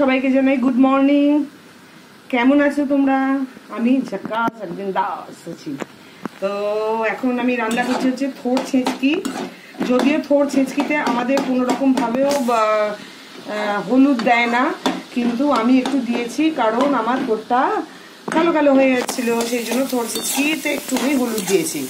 সবাইকে জানাই good morning কেমন আছো তোমরা? আমি ঝাকাস একদিন দাস আছি। তো এখন আমি রান্না করছি হচ্ছে থোর ছেঁচকি। যদিও থোর ছেঁচকিতে আমাদের কোনো রকম ভাবেও হলুদ দেয় না। কিন্তু আমি একটু দিয়েছি কারণ আমার থোরটা কালো কালো হয়ে যাচ্ছিল, সেই জন্য থোর ছেঁচকিতে একটুখানি হলুদ দিয়েছি।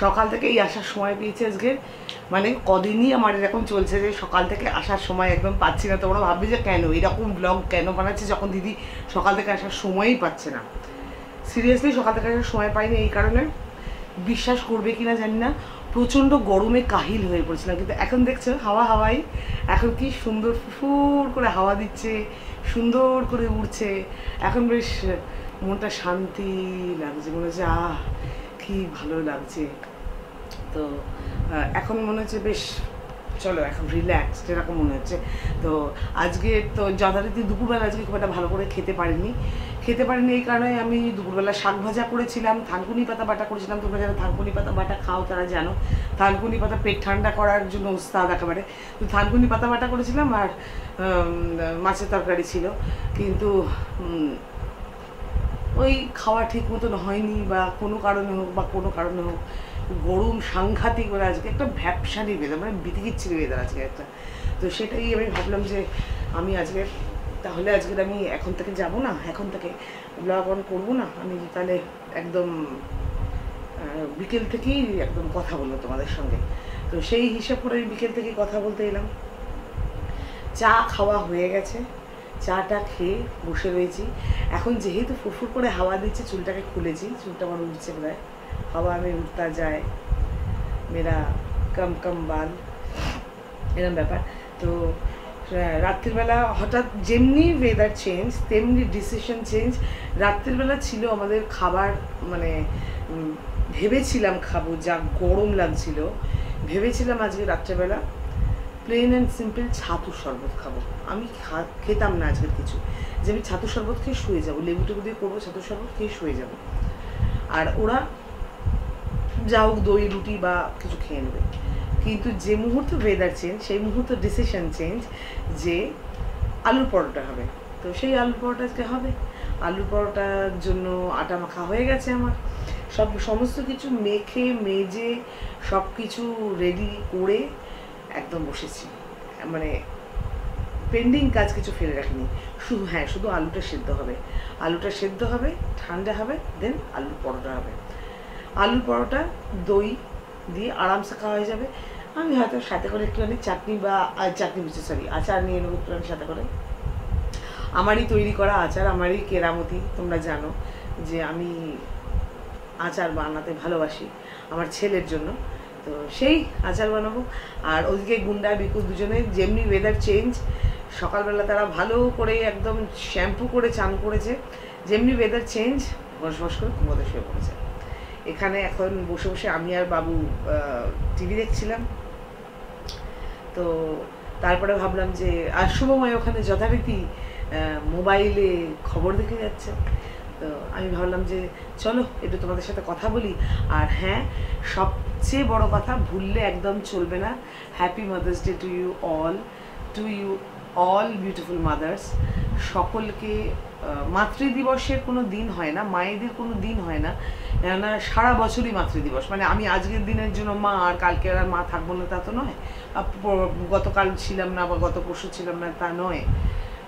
সকাল থেকেই আসার সময় পেয়েছি আজকে। মানে কদিনই আমার এরকম চলছে যে সকাল থেকে আসার সময় একদম পাচ্ছি না। তোমরা ভাববে যে কেন? এরকম ব্লগ কেন বানাচ্ছি যখন দিদি সকাল থেকে আসার সময়ই পাচ্ছে না? সিরিয়াসলি সকাল থেকে আসার সময় পাইনি এই কারণে। বিশ্বাস করবে কিনা জানি না। প্রচণ্ড গরমে কাহিল হয়ে পড়েছিলাম। কিন্তু এখন দেখছ, হাওয়া হাওয়াই। এখন কি সুন্দর ফুর করে হাওয়া দিচ্ছে, সুন্দর করে উড়ছে। এখন বেশ মনটা শান্তি লাগছে, মনে হচ্ছে, আহ, কি ভালো লাগছে। তো এখন মনে হচ্ছে বেশ, চলো এখন রিল্যাক্স এরকম মনে হচ্ছে। তো আজকে তো যথারীতি দুপুরবেলা আজকে খুব একটা ভালো করে খেতে পারিনি। খেতে পারিনি এই কারণে আমি দুপুরবেলা শাক ভাজা করেছিলাম, থানকুনি পাতা বাটা করেছিলাম। তোমরা যারা থানকুনি পাতা বাটা খাও তারা জানো, থানকুনি পাতা পেট ঠান্ডা করার জন্য উস্তাদ একেবারে। তো থানকুনি পাতা বাটা করেছিলাম আর মাছের তরকারি ছিল। কিন্তু ওই খাওয়া ঠিক মতন হয়নি বা কোনো কারণে হোক বা কোনো কারণে হোক গরম সাংঘাতিক মানে আজকে একটা ভ্যাপসানি বেদার মানে বিতিকিচ্ছিরি বেদার আজকে একটা। তো সেটাই আমি ভাবলাম যে আমি আজকে, তাহলে আজকে আমি এখন থেকে যাব না, এখন থেকে ব্লগ অন করব না, আমি তাহলে একদম বিকেল থেকেই একদম কথা বলব তোমাদের সঙ্গে। তো সেই হিসাব করে আমি বিকেল থেকেই কথা বলতে এলাম। চা খাওয়া হয়ে গেছে। চাটা খেয়ে বসে রয়েছি। এখন যেহেতু ফুরফুর করে হাওয়া দিচ্ছে, চুলটাকে খুলেছি। চুলটা আমার উঠছে প্রায় হাওয়া আমি উঠতা যায় মেরা কম কম বাল। এরকম ব্যাপার। তো রাত্রিবেলা হঠাৎ যেমনি ওয়েদার চেঞ্জ তেমনি ডিসিশন চেঞ্জ রাত্রিবেলা ছিল আমাদের খাবার মানে ভেবেছিলাম খাব, যা গরম লাগছিল। ভেবেছিলাম আজকে রাত্রেবেলা প্লেন অ্যান্ড সিম্পল ছাতু শরবত খাব। আমি খেতাম না আজকের কিছু। যে আমি ছাতু শরবত খেয়ে শুয়ে যাব লেবু টেবু দিয়ে করব, ছাতু শরবত খেয়ে শুয়ে যাব। আর ওরা যা হোক দই, রুটি বা কিছু খেয়ে নেবে। কিন্তু যে মুহূর্তে ওয়েদার চেঞ্জ সেই মুহূর্তে ডিসিশন চেঞ্জ যে আলুর পরোটা হবে। তো সেই আলুর পরোটা আজকে হবে। আলুর পরোটার জন্য আটা মাখা হয়ে গেছে আমার। সব, সমস্ত কিছু মেখে, মেজে সব কিছু রেডি করে একদম বসেছি। মানে পেন্ডিং কাজ কিছু ফেলে রাখিনি। শুধু হ্যাঁ শুধু আলুটা সেদ্ধ হবে। আলুটা সেদ্ধ হবে, ঠান্ডা হবে দেন আলুর পরোটা হবে। আলুর পরোটা, দই দিয়ে আরামসে খাওয়া হয়ে যাবে। আমি হয়তো সাথে করে একটুখানি চাটনি বা চাটনি বুঝতে সরি আচার নিয়ে নেব একটুখানি সাথে করে। আমারই তৈরি করা আচার, আমারই কেরামতি, তোমরা জানো যে আমি আচার বানাতে ভালোবাসি আমার ছেলের জন্য। তো সেই আচার বানাবো। আর ওদিকে গুন্ডা, বিকু দুজনে যেমনি ওয়েদার চেঞ্জ সকালবেলা তারা ভালো করে একদম শ্যাম্পু করে, চান করেছে। যেমনি ওয়েদার চেঞ্জ বস বস করে ঘুমোতে শুয়ে পড়েছে। এখানে এখন বসে বসে আমি আর বাবু টিভি দেখছিলাম। তো তারপরে ভাবলাম যে, আর শুভময় ওখানে যথারীতি মোবাইলে খবর দেখে যাচ্ছে। তো আমি ভাবলাম যে চলো একটু তোমাদের সাথে কথা বলি। আর হ্যাঁ সবচেয়ে বড় কথা, ভুললে একদম চলবে না। Happy Mother's Day to you all to you all beautiful mothers সকলকে মাতৃদিবসের কোনো দিন হয় না, মায়েদের কোনো দিন হয় না। কেননা সারা বছরই মাতৃদিবস। মানে আমি আজকের দিনের জন্য মা, আর কালকে আর মা থাকব না তা তো নয়। গতকাল ছিলাম না বা গত পরশু ছিলাম না তা নয়।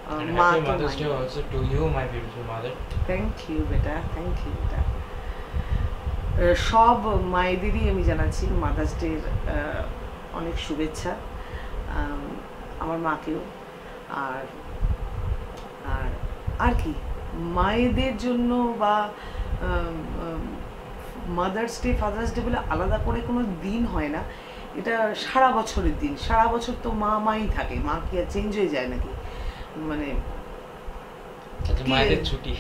Ah, And happy Mother's Day also to you, my beautiful mother. Thank you বেটা থ্যাংক ইউ বেটা আহ, সব মায়েদেরই আমি জানাচ্ছি মাদার্স ডের অনেক শুভেচ্ছা আমার মাকেও আর আর আর কি? মায়েদের জন্য বা মাদার্স ডে ফাদার্স ডে বলে আলাদা করে কোনো দিন হয় না। এটা সারা বছরের দিন। সারা বছর তো মা মাই থাকে। মা কি আর চেঞ্জ হয়ে যায় নাকি? মানে মায়েদের ছুটি।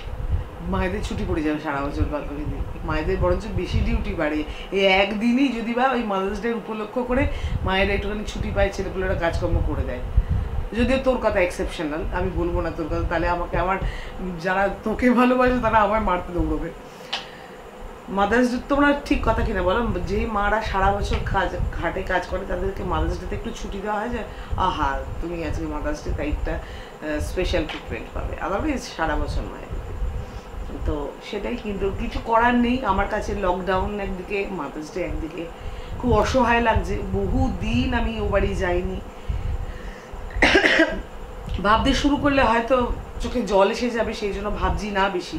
মায়েদের ছুটি পড়ে যাবে সারা বছর বালকনি দিয়ে মায়েদের বরঞ্চ বেশি ডিউটি বাড়ে। এই একদিনই যদি বা ওই মাদার্স ডে উপলক্ষ করে মায়েরা একটুখানি ছুটি পায় ছেলেপুলেরা কাজকর্ম করে দেয়। যদিও তোর কথা এক্সেপশনাল আমি বলব না তোর কথা। তাহলে আমাকে আমার যারা তোকে ভালোবাসে তারা আমায় মারতে দৌড়বে। মাদার্স ডে তোমরা ঠিক কথা কিনা বলো? যেই মারা সারা বছর কাজ, ঘাটে কাজ করে, তাদেরকে মাদার্স ডেতে একটু ছুটি দেওয়া হয় যে, আহা, তুমি আজকে মাদার্স ডে তাই একটা স্পেশাল ট্রিটমেন্ট পাবে। আদারওয়াইজ সারা বছর মায়ের তো সেটাই কিন্তু কিছু করার নেই। আমার কাছে লকডাউন একদিকে মাদার্স ডে একদিকে। খুব অসহায় লাগছে। বহু দিন আমি ও বাড়ি যাইনি। ভাবতে শুরু করলে হয়তো চোখে জল এসে যাবে, সেই জন্য ভাবছি না বেশি।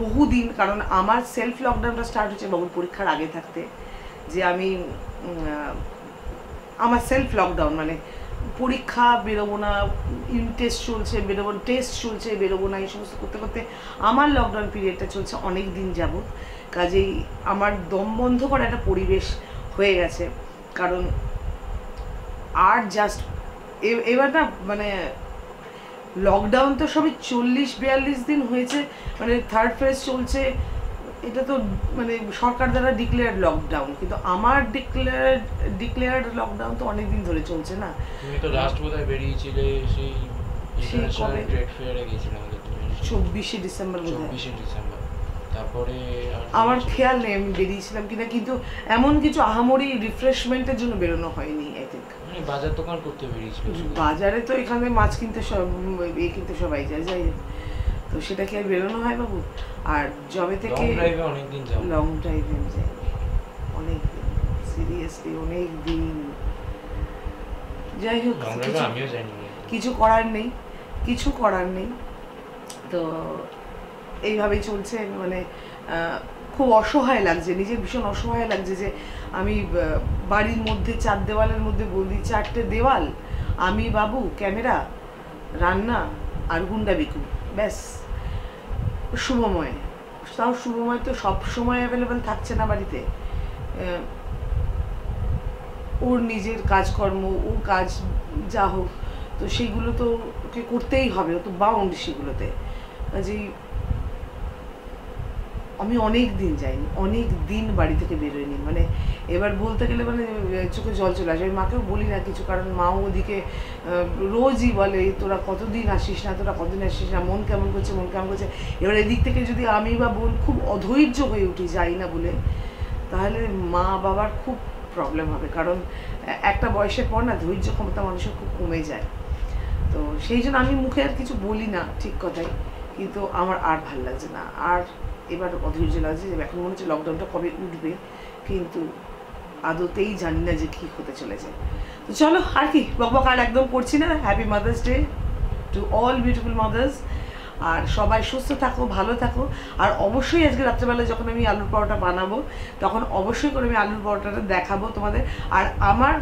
বহুদিন, কারণ আমার সেলফ লকডাউনটা স্টার্ট হচ্ছে বাবুর পরীক্ষার আগে থাকতে, যে আমি আমার সেলফ লকডাউন মানে পরীক্ষা বেরোবো না টেস্ট চলছে বেরোবো টেস্ট চলছে বেরোবো না এই সমস্ত করতে করতে আমার লকডাউন পিরিয়ডটা চলছে অনেক দিন যাবত কাজেই আমার দম বন্ধ করা একটা পরিবেশ হয়ে গেছে। কারণ আর জাস্ট এবার না মানে লকডাউন তো সবই চল্লিশ বিয়াল্লিশ দিন হয়েছে মানে থার্ড ফেজ চলছে। এটা তো মানে সরকার দ্বারা ডিক্লেয়ার্ড লকডাউন কিন্তু আমার ডিক্লেয়ার্ড ডিক্লেয়ার্ড লকডাউন তো অনেক দিন ধরে চলছে না। তুমি তো লাস্ট বোধহয় বেরিয়েছিলে সেই ইন্টারন্যাশনাল ট্রেড ফেয়ারে আমাদের তুমি চব্বিশে ডিসেম্বর বোধ চব্বিশে ডিসেম্বর। তারপরে আমার খেয়াল নেই আমি বেরিয়েছিলাম কিনা কিন্তু এমন কিছু আহামরি রিফ্রেশমেন্টের জন্য বেরোনো হয়নি। বাজার দোকান করতে বেরিয়েছিল বাজারে তো এখানে মাছ কিনতে সব এ কিনতে সবাই যায় যাই। তো সেটা কি আর বেরোনো হয় বাবু? আর জবে থেকে লং ড্রাইভে অনেকদিন যাও লং ড্রাইভে আমি যাই। সিরিয়াসলি অনেক দিন যাই হোক কিছু- আমিও যাইনি কিছু করার নেই কিছু করার নেই। তো এইভাবেই চলছে মানে খুব অসহায় লাগছে, নিজের ভীষণ অসহায় লাগছে যে আমি বাড়ির মধ্যে চার দেওয়ালের মধ্যে বন্দি, চারটে দেওয়াল, আমি, বাবু, ক্যামেরা, রান্না আর গুন্ডা বিকু ব্যাস, শুভময়। তাও শুভময় তো সব সময় অ্যাভেলেবেল থাকছে না বাড়িতে। ওর নিজের কাজকর্ম ওর কাজ যা হোক, তো সেইগুলো তো ওকে করতেই হবে, ও তো বাউন্ড সেগুলোতে। কাজেই আমি অনেক দিন যাইনি, অনেক দিন বাড়ি থেকে বেরোয়নি মানে এবার বলতে গেলে মানে চোখে জল চলে আসে। আমি মাকেও বলি না কিছু, কারণ মাও ওদিকে রোজই বলে তোরা কতদিন আসিস না, তোরা কতদিন আসিস না, মন কেমন করছে, মন কেমন করছে? এবার এদিক থেকে যদি আমি বা বোন খুব অধৈর্য হয়ে উঠি, যাই না বলে, তাহলে মা বাবার খুব প্রবলেম হবে। কারণ একটা বয়সের পর না ধৈর্য ক্ষমতা মানুষের খুব কমে যায়। তো সেই জন্য আমি মুখে আর কিছু বলি না ঠিক কথাই। কিন্তু আমার আর ভালো লাগছে না। আর এবার অধৈর্য লাগছে যে এখন মনে হচ্ছে লকডাউনটা কবে উঠবে, কিন্তু আদতেই জানি না যে কী হতে চলেছে। তো চলো, আর কি, বকবক আর একদম করছি না। Happy Mother's Day to all beautiful mothers আর সবাই সুস্থ থাকো, ভালো থাকো। আর অবশ্যই আজকে রাত্রেবেলা যখন আমি আলুর পরোটা বানাবো, তখন অবশ্যই করে আমি আলুর পরোটাটা দেখাবো তোমাদের। আর আমার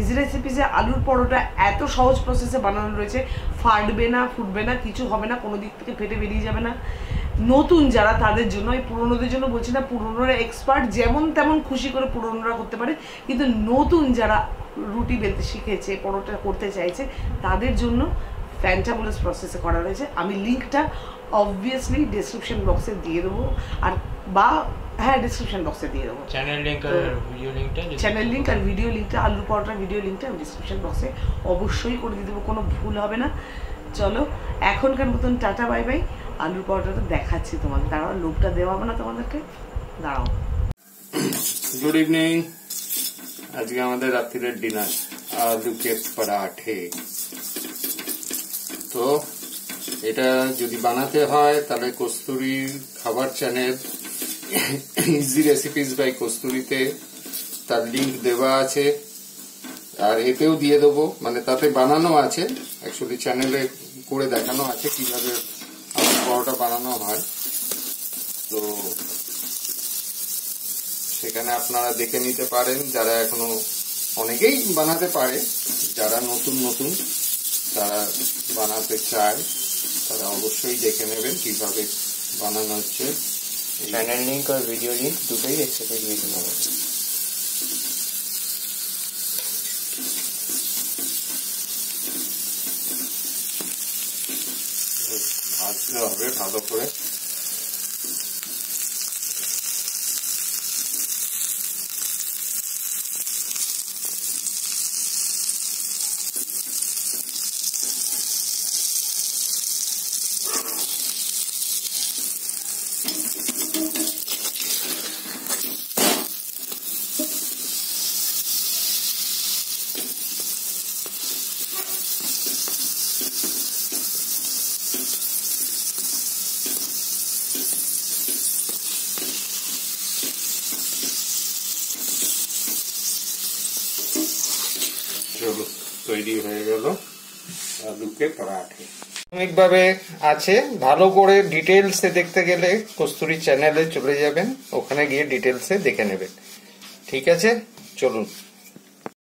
ইজি রেসিপিসে আলুর পরোটা এত সহজ প্রসেসে বানানো রয়েছে, ফাটবে না, ফুটবে না, কিছু হবে না, কোনো দিক থেকে ফেটে বেরিয়ে যাবে না। নতুন যারা তাদের জন্য এই পুরনোদের জন্য বলছি না পুরনোরা এক্সপার্ট যেমন তেমন খুশি করে পুরনোরা করতে পারে। কিন্তু নতুন যারা রুটি বেলতে শিখেছে পরোটা করতে চাইছে তাদের জন্য ফ্যান্টাবুলাস প্রসেসে করা রয়েছে আমি লিঙ্কটা অবভিয়াসলি ডিসক্রিপশন বক্সে দিয়ে দেবো। আর বা হ্যাঁ ডিসক্রিপশন বক্সে দিয়ে দেবো। চ্যানেল লিংক আর ভিডিও লিংকটা চ্যানেল লিঙ্ক আর ভিডিও লিঙ্কটা আলু পরোটার ভিডিও লিঙ্কটা আমি ডিসক্রিপশন বক্সে অবশ্যই করে দিয়ে দেবো কোনো ভুল হবে না। চলো এখনকার মতন টাটা বাই বাই আলুর পরোটাটা দেখাচ্ছি তোমাদের দাঁড়াও লোকটা দেওয়া হবে না তোমাদেরকে। দাঁড়াও। গুড ইভিনিং আজকে আমাদের রাত্রিরের ডিনার আলু কে পরাঠে। তো এটা যদি বানাতে হয়, তাহলে কস্তুরির খাবার চ্যানেল ইজি রেসিপিস বাই কস্তুরিতে তার লিঙ্ক দেওয়া আছে। আর এতেও দিয়ে দেবো মানে তাতে বানানো আছে। অ্যাকচুয়ালি চ্যানেলে করে দেখানো আছে কীভাবে পরোটা বানানো হয়। তো সেখানে আপনারা দেখে নিতে পারেন, যারা এখনও অনেকেই বানাতে পারে, যারা নতুন নতুন তারা বানাতে চায়, তারা অবশ্যই দেখে নেবেন কীভাবে বানানো হচ্ছে। চ্যানেল লিংক আর ভিডিও লিংক দুটোই একসাথে দিয়ে দেবো। আমাকে। ভাজতে হবে ভালো করে চলো তৈরি হয়ে গেল। আলুকে পরাঠে। ভাবে আছে। ভালো করে ডিটেলসে দেখতে গেলে কস্তুরি চ্যানেলে চলে যাবেন। ওখানে গিয়ে ডিটেলসে দেখে নেবেন। ঠিক আছে? চলুন।